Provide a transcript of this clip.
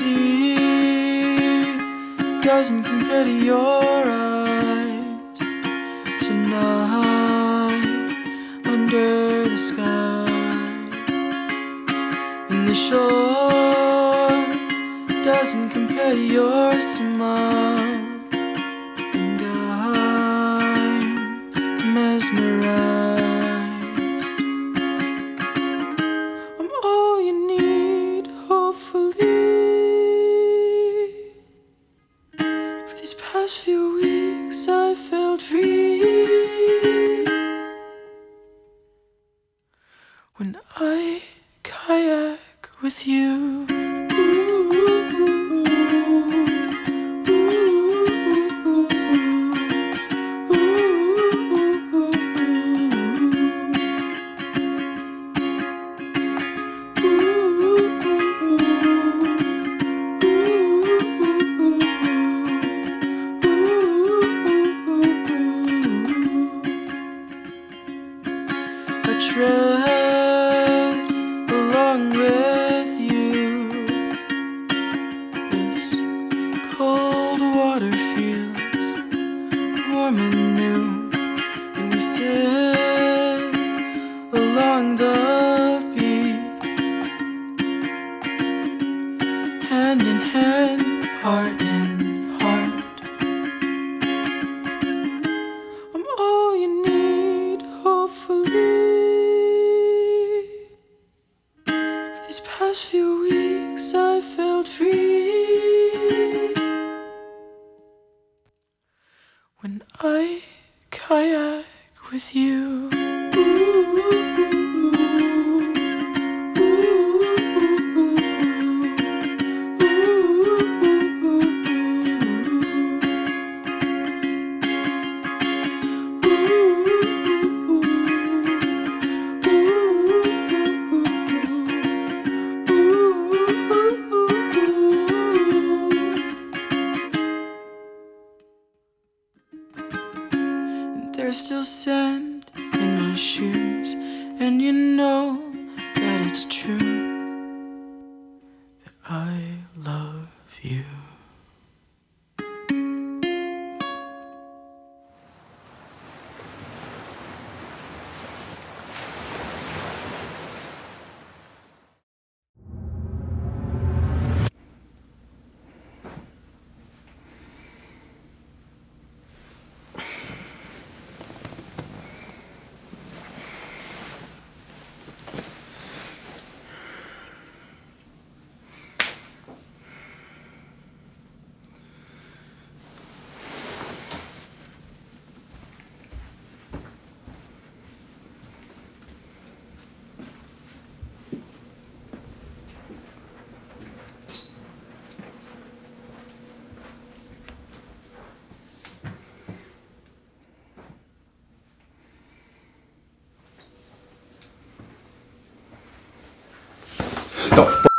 sea doesn't compare to your eyes tonight under the sky. And the shore doesn't compare to your smile. Free. When I kayak with you. Along with you. This cold water feels warm and new, and we sit along the beach, hand in hand, heart weeks, I felt free. When I kayak with you. And there's still sand in my shoes, and you know that it's true that I love you. と